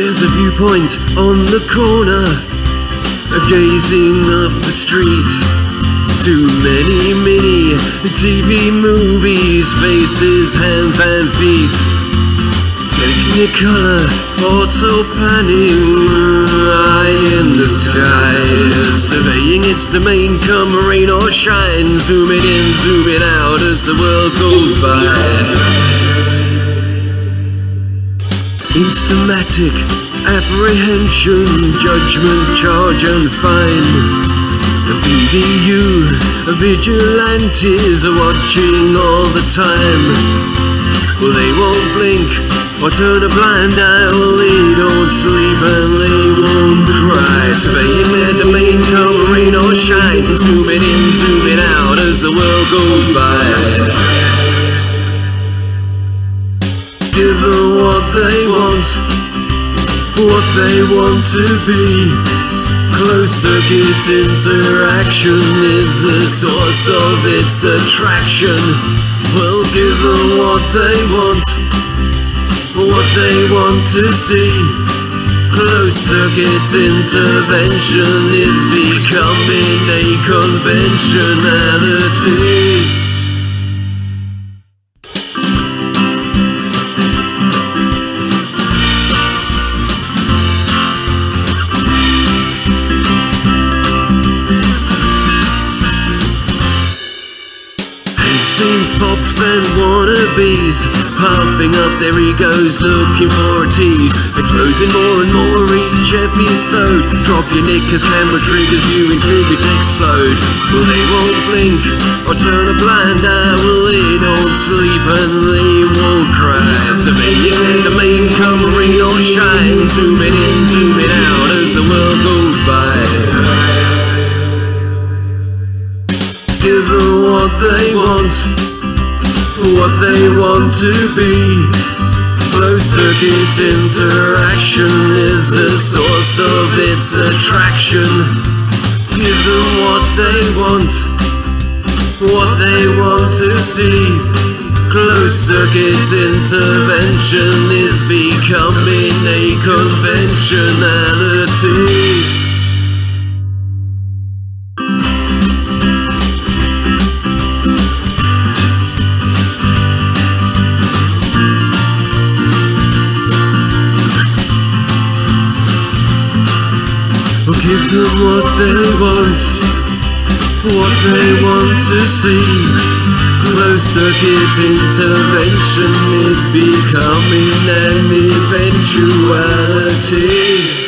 There's a viewpoint on the corner, gazing up the street. Too many mini TV movies, faces, hands, and feet. Technicolor, auto panning, eye in the sky. Surveying its domain, come rain or shine. Zooming in, zooming out as the world goes by. Instamatic apprehension, judgment, charge and fine. The BDU vigilantes are watching all the time. Well, they won't blink or turn a blind eye. They don't sleep and they won't cry. Surveying their domain, come rain or shine. Zooming in, zooming out as the world goes by what they want, what they want to be. Closed circuit interaction is the source of its attraction. We'll give them what they want, what they want to see. Closed circuit intervention is becoming a conventionality. Beans, pops and wannabes. Puffing up their egos, looking for a tease. Exposing more and more each episode. Drop your nick as camera triggers you and triggers explode. Well they won't blink or turn a blind eye. Well they don't sleep and they won't cry. Surveying their domain, come rain or shine. Zooming in, what they want to be. Closed circuit interaction is the source of its attraction. Give them what they want, what they want to see. Closed circuit intervention is becoming a conventionality. Give them what they want, what they want to see. Closed circuit intervention is becoming an eventuality.